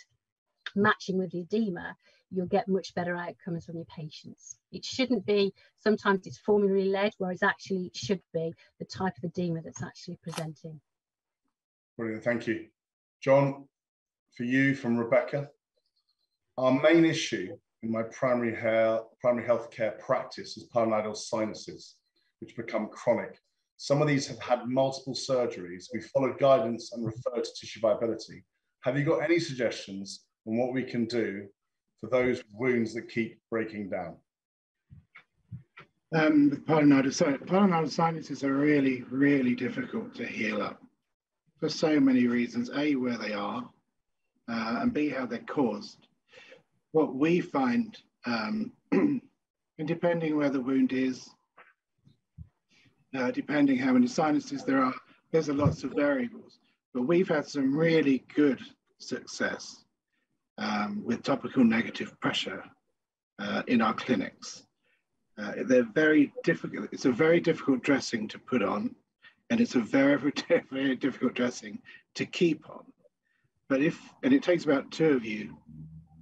Speaker 5: matching with the edema, you'll get much better outcomes from your patients. It shouldn't be, sometimes it's formulary led, whereas actually it should be the type of edema that's actually presenting.
Speaker 1: Brilliant, thank you. John, for you from Rebecca, our main issue in my primary, hair, primary health care practice is pilonidal sinuses, which become chronic. Some of these have had multiple surgeries. We followed guidance and referred to tissue viability. Have you got any suggestions on what we can do for those wounds that keep breaking down?
Speaker 3: Um, with sinuses are really, really difficult to heal up for so many reasons. A, where they are, uh, and B, how they're caused. What we find, um, and depending where the wound is, uh, depending how many sinuses there are, there's a lots of variables. But we've had some really good success um, with topical negative pressure uh, in our clinics. Uh, they're very difficult. It's a very difficult dressing to put on, and it's a very, very difficult dressing to keep on. But if, and it takes about two of you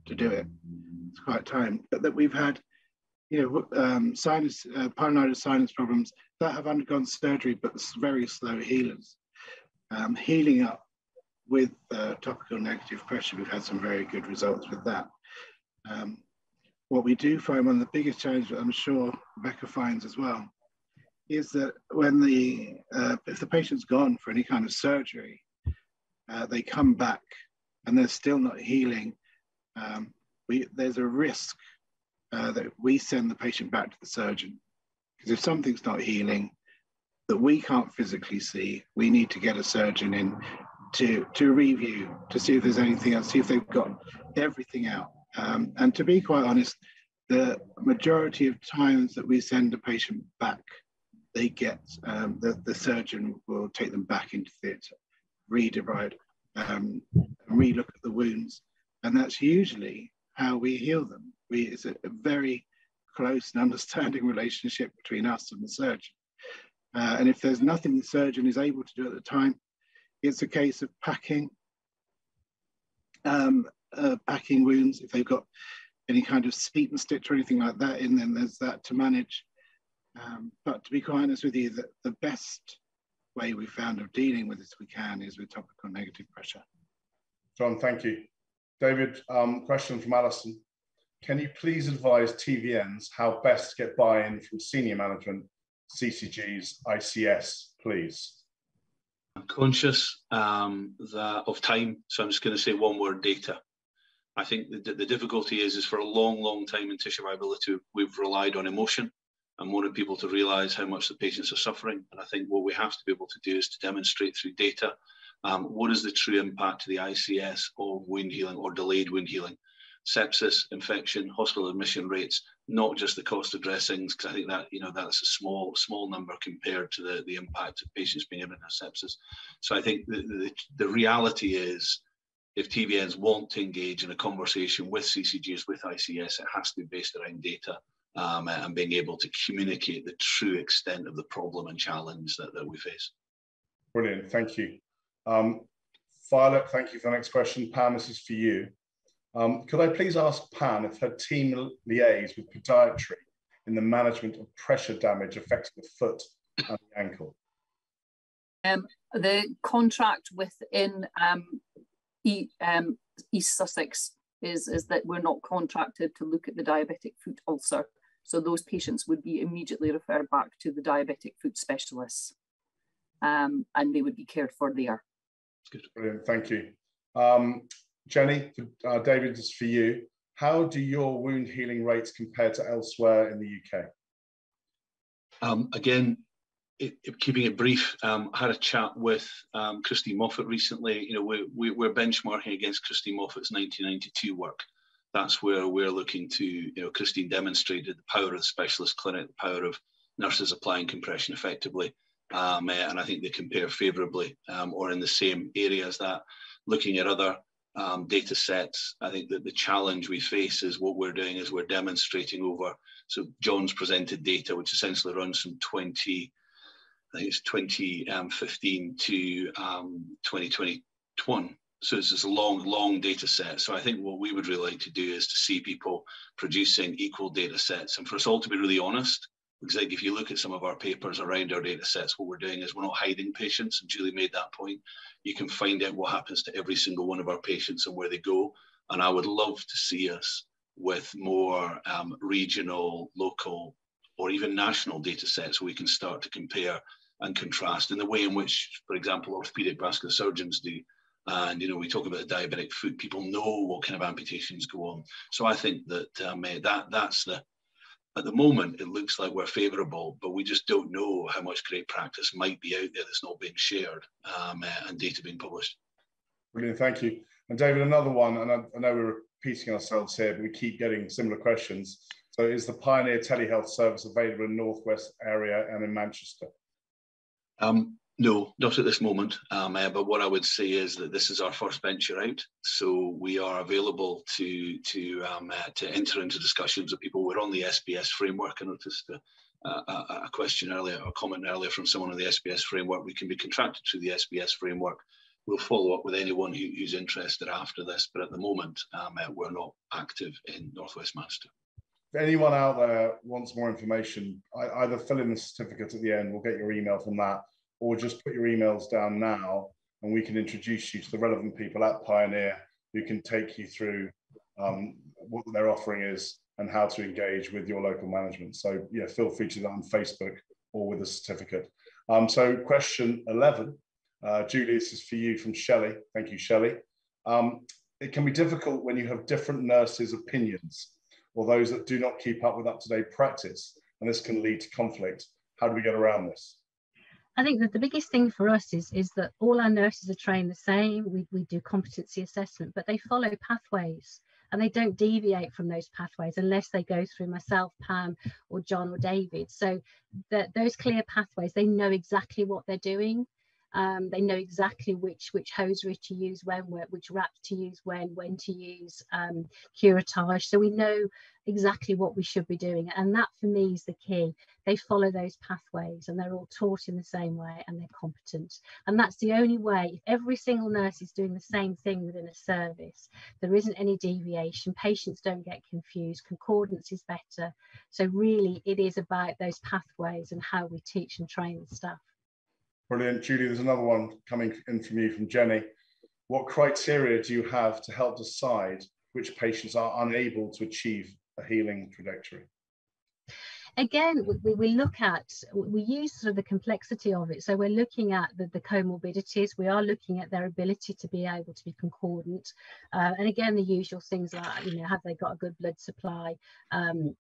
Speaker 3: to do it, it's quite time, but that we've had, you know, um, sinus, uh, pilonidal sinus problems that have undergone surgery, but very slow healers. Um, healing up with uh, topical negative pressure, we've had some very good results with that. Um, what we do find one of the biggest challenges, I'm sure Rebecca finds as well, is that when the uh, if the patient's gone for any kind of surgery, uh, they come back and they're still not healing. Um, we, there's a risk uh, that we send the patient back to the surgeon because if something's not healing that we can't physically see, we need to get a surgeon in to to review to see if there's anything else, see if they've got everything out. Um, and to be quite honest, the majority of times that we send a patient back, they get um, the, the surgeon will take them back into theatre, redebride, um, relook at the wounds, and that's usually how we heal them. We it's a, a very close and understanding relationship between us and the surgeon. Uh, and if there's nothing the surgeon is able to do at the time, it's a case of packing, um, uh, packing wounds. If they've got any kind of seton stitch or anything like that in, then there's that to manage. Um, but to be quite honest with you, the, the best way we found of dealing with this we can is with topical negative pressure.
Speaker 1: John, thank you. David, um, question from Alison. Can you please advise TVNs how best to get buy-in from senior management, CCGs, ICS, please?
Speaker 2: I'm conscious um, that of time, so I'm just going to say one word: data. I think the, the difficulty is, is for a long, long time in tissue viability, we've relied on emotion and wanted people to realise how much the patients are suffering. And I think what we have to be able to do is to demonstrate through data um, what is the true impact to the ICS of wound healing or delayed wound healing sepsis, infection, hospital admission rates, not just the cost of dressings, because I think that you know that's a small small number compared to the, the impact of patients being able to sepsis. So I think the, the, the reality is if TVNs want to engage in a conversation with CCGs, with ICS, it has to be based around data um, and being able to communicate the true extent of the problem and challenge that, that we face.
Speaker 1: Brilliant, thank you. Um, Violet, thank you for the next question. Pam, this is for you. Um, could I please ask Pam if her team liaise with podiatry in the management of pressure damage affecting the foot and the ankle?
Speaker 4: Um, the contract within um, e, um, East Sussex is, is that we're not contracted to look at the diabetic foot ulcer. So those patients would be immediately referred back to the diabetic foot specialists um, and they would be cared for there.
Speaker 1: Good. Brilliant. Thank you. Jenny, uh, David, this is for you. How do your wound healing rates compare to elsewhere in the UK?
Speaker 2: Um, again, it, it, keeping it brief, um, I had a chat with um, Christine Moffatt recently. You know, we, we, we're benchmarking against Christine Moffatt's 1992 work. That's where we're looking to, you know, Christine demonstrated the power of the specialist clinic, the power of nurses applying compression effectively. Um, and I think they compare favourably um, or in the same area as that. Looking at other um, data sets, I think that the challenge we face is what we're doing is we're demonstrating over. So John's presented data, which essentially runs from 20, I think it's 2015 to um, 2021. So it's this long, long data set. So I think what we would really like to do is to see people producing equal data sets and for us all to be really honest because like if you look at some of our papers around our data sets, what we're doing is we're not hiding patients, and Julie made that point. You can find out what happens to every single one of our patients and where they go. And I would love to see us with more um, regional, local, or even national data sets where we can start to compare and contrast in the way in which, for example, orthopedic vascular surgeons do. And you know, we talk about the diabetic foot. People know what kind of amputations go on. So I think that um, eh, that that's the at the moment, it looks like we're favourable, but we just don't know how much great practice might be out there that's not being shared um, uh, and data being published.
Speaker 1: Brilliant, thank you. And David, another one, and I, I, know we're repeating ourselves here, but we keep getting similar questions. So is the Pioneer telehealth service available in Northwest area and in Manchester?
Speaker 2: Um, no, not at this moment. Um, uh, but what I would say is that this is our first venture out, so we are available to to um, uh, to enter into discussions with people. We're on the SBS framework. I noticed a, a, a, question earlier, a comment earlier from someone on the SBS framework. We can be contracted through the SBS framework. We'll follow up with anyone who, who's interested after this, but at the moment, um, uh, we're not active in Northwest Manchester.
Speaker 1: If anyone out there wants more information, I, either fill in the certificate at the end. We'll get your email from that or just put your emails down now and we can introduce you to the relevant people at Pioneer who can take you through um, what their offering is and how to engage with your local management. So yeah, feel free to do that on Facebook or with a certificate. Um, so question 11, uh, Julie, this is for you from Shelley. Thank you, Shelley. Um, it can be difficult when you have different nurses' opinions or those that do not keep up with up-to-date practice, and this can lead to conflict. How do we get around this?
Speaker 5: I think that the biggest thing for us is, is that all our nurses are trained the same. We, we do competency assessment, but they follow pathways and they don't deviate from those pathways unless they go through myself, Pam, or John or David. So that those clear pathways, they know exactly what they're doing. Um, they know exactly which which hosiery to use when, which wrap to use when, when to use um. So we know exactly what we should be doing. And that for me is the key. They follow those pathways and they're all taught in the same way and they're competent. And that's the only way. If every single nurse is doing the same thing within a service, there isn't any deviation. Patients don't get confused. Concordance is better. So really it is about those pathways and how we teach and train the staff.
Speaker 1: Brilliant. Julie, there's another one coming in from you, from Jenny. What criteria do you have to help decide which patients are unable to achieve a healing trajectory?
Speaker 5: Again, we, we look at, we use sort of the complexity of it. So we're looking at the, the comorbidities, we are looking at their ability to be able to be concordant. Uh, and again, the usual things like, you know, have they got a good blood supply? Um,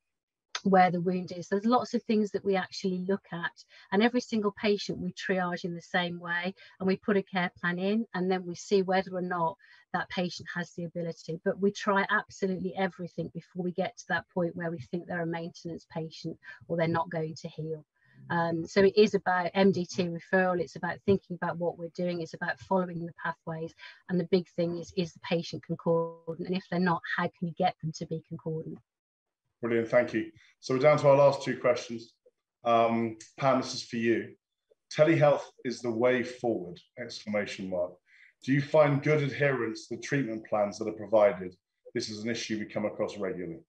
Speaker 5: where the wound is. There's lots of things that we actually look at, and every single patient we triage in the same way, and we put a care plan in, and then we see whether or not that patient has the ability. But we try absolutely everything before we get to that point where we think they're a maintenance patient or they're not going to heal. Um, so it is about MDT referral. It's about thinking about what we're doing. It's about following the pathways. And the big thing is, is the patient concordant? And if they're not, how can you get them to be concordant?
Speaker 1: Brilliant, thank you. So we're down to our last two questions. Um, Pam, this is for you. Telehealth is the way forward, exclamation mark. Do you find good adherence to the treatment plans that are provided? This is an issue we come across regularly.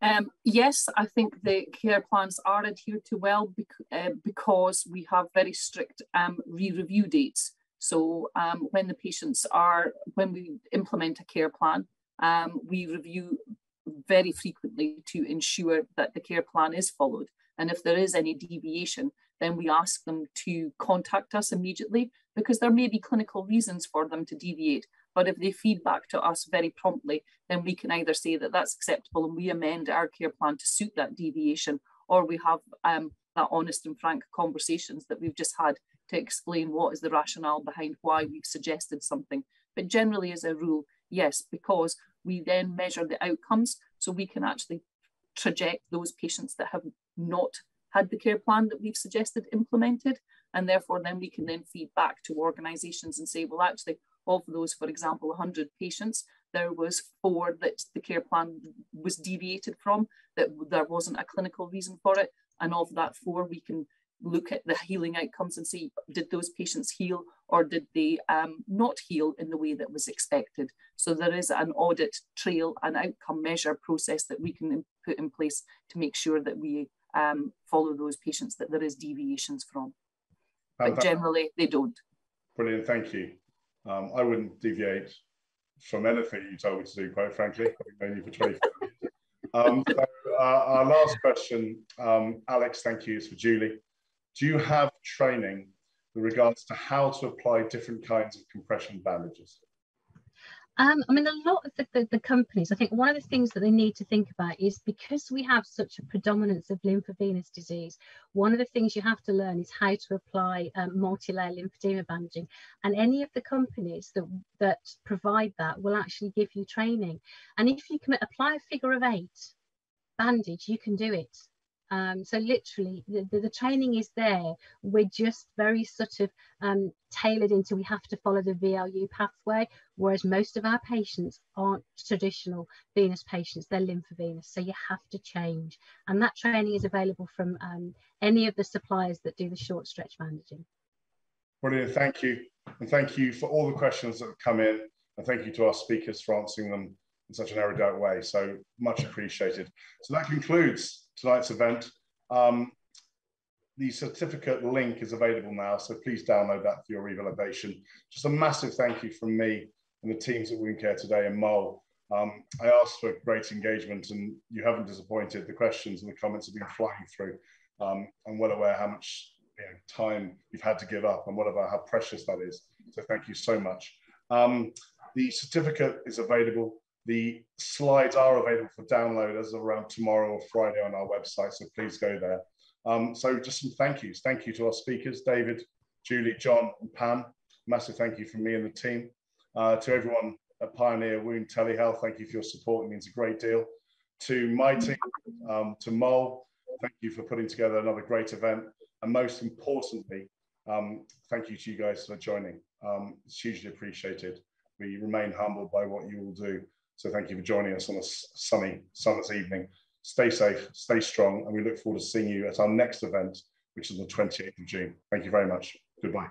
Speaker 4: Um, yes, I think the care plans are adhered to well bec uh, because we have very strict um, re-review dates. So um, when the patients are, when we implement a care plan, um, we review very frequently to ensure that the care plan is followed. And if there is any deviation, then we ask them to contact us immediately because there may be clinical reasons for them to deviate. But if they feed back to us very promptly, then we can either say that that's acceptable and we amend our care plan to suit that deviation, or we have um, that honest and frank conversations that we've just had to explain what is the rationale behind why we've suggested something. But generally, as a rule, yes, because we then measure the outcomes so we can actually traject those patients that have not had the care plan that we've suggested implemented. And therefore, then we can then feed back to organisations and say, well, actually, of those, for example, 100 patients, there was four that the care plan was deviated from, that there wasn't a clinical reason for it. And of that four, we can look at the healing outcomes and see, did those patients heal or did they um, not heal in the way that was expected? So there is an audit trail and outcome measure process that we can put in place to make sure that we um, follow those patients that there is deviations from. But generally, they don't.
Speaker 1: Brilliant, thank you. Um, I wouldn't deviate from anything you told me to do, quite frankly. I've known you for 25 years. Um, so, uh, our last question, um, Alex, thank you, is for Julie. Do you have training with regards to how to apply different kinds of compression bandages?
Speaker 5: Um, I mean, a lot of the, the, the, companies, I think one of the things that they need to think about is because we have such a predominance of lymphovenous disease, one of the things you have to learn is how to apply um, multi-layer lymphedema bandaging. And any of the companies that, that provide that will actually give you training. And if you can apply a figure of eight bandage, you can do it. Um, so literally the, the, the, training is there. We're just very sort of um, tailored into we have to follow the VLU pathway, whereas most of our patients aren't traditional venous patients, they're lymphovenous. So you have to change. And that training is available from um, any of the suppliers that do the short stretch bandaging.
Speaker 1: Brilliant, thank you. And thank you for all the questions that have come in. And thank you to our speakers for answering them in such an erudite way. So much appreciated. So that concludes tonight's event. Um, the certificate link is available now, so please download that for your revalidation. Just a massive thank you from me and the teams at Wound Care today and Mole. Um, I asked for great engagement and you haven't disappointed. The questions and the comments have been flying through. Um, I'm well aware how much you know, time you've had to give up and whatever how precious that is. So thank you so much. Um, the certificate is available the slides are available for download as around tomorrow or Friday on our website, so please go there. Um, so just some thank yous. Thank you to our speakers, David, Julie, John, and Pam. Massive thank you from me and the team. Uh, to everyone at Pioneer Wound Telehealth, thank you for your support. It means a great deal. To my team, um, to Mole, thank you for putting together another great event. And most importantly, um, thank you to you guys for joining. Um, it's hugely appreciated. We remain humbled by what you will do. So thank you for joining us on a sunny summer's evening. Stay safe, stay strong, and we look forward to seeing you at our next event, which is the 28th of June. Thank you very much. Goodbye.